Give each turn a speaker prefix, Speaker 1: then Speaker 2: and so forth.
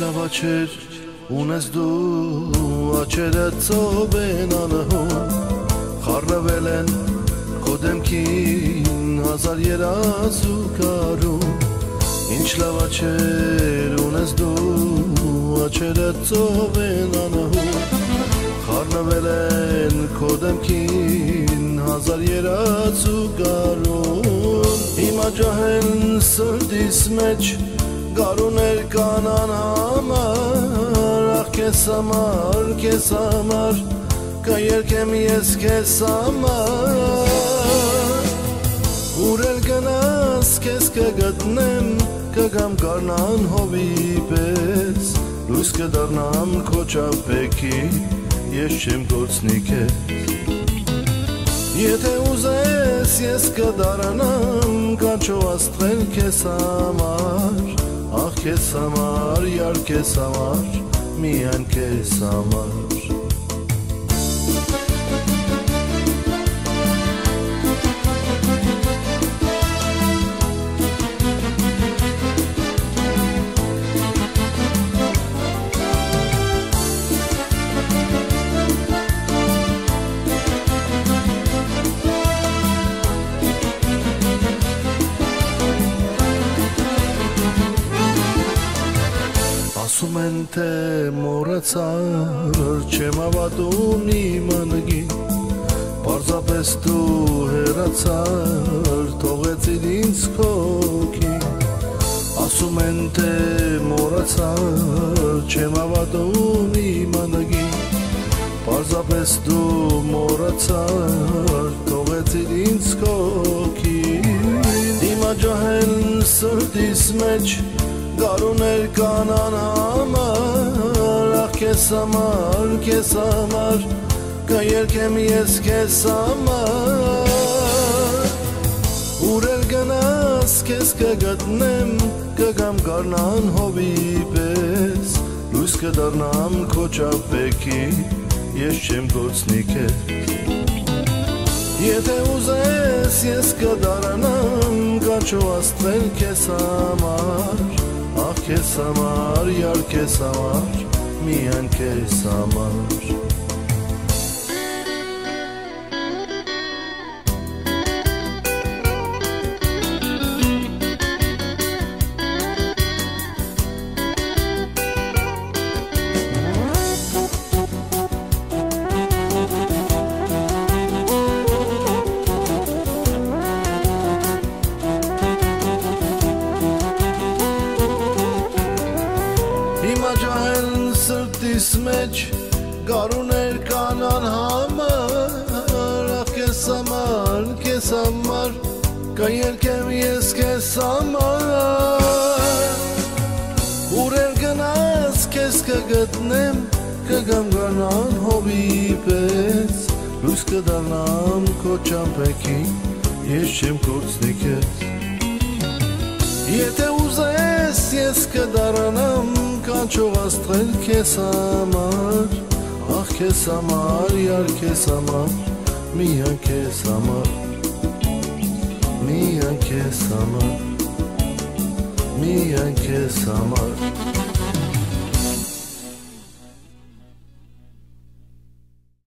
Speaker 1: աչեր ունես դու աչերը ծով են անհում խառնվել են քո դեմքին հազար երազու կարում ինչ լավ աչեր ունես դու աչերը ծով են անհում խառնվել են քո դեմքին հազար երազու կարում հիմա ջահեն սրտիս մեջ Գարուներ կանան կեզ համար, կեզ համար Կայերքեմ ես կեզ համար Ուրել գնաս կեզ կգտնեմ Կգամ կարնան հովի պես Լույս կդարնամ քո ճապեքի Ես չեմ կործնի կեզ Եթե ուզես ես կդարանամ Կանչո աստղել կեզ համար Ախ քեզ համար, յար քեզ համար, միայն քեզ համար Ասում են թե մորացար չեմ ավատում իմ անգին Պարզապես դու հերացար թողեցիր ինձ քոքի Ասում են թե մորացար չեմ ավատում իմ անգին Պարզապես դու մորացար թողեցիր ինձ քոքի Հիմա ջահել սրտիս մեջ Գարուներ կանան համար Ախ կեզ համար, կեզ համար Կայերքեմ ես կեզ համար Ուրել գնաս կեզ կգտնեմ Կգամ կարնան հովի պես Լույս կդարնամ քո ճապեքի Ես չեմ կործնի կեզ Եթե ուզես ես կդարանամ Կանչո աստվել կեզ համար քեզ համար, յար քեզ համար, միայն քեզ համար սրտիս մեջ գարուներ կանան համար Ախ կեզ համար, կեզ համար Կայերքեմ ես կեզ համար Ուրեր գնաս կեզ կգտնեմ Կգամ գանան հովի պես Լույս կդարնամ քո ճամպեքի Ես չեմ կործնի կեզ Եթե ուզես ես կդարանամ կանչող աստղել քեզ համար Ախ քեզ համար, յար քեզ համար, միայն քեզ համար Միայն քեզ համար, միայն քեզ համար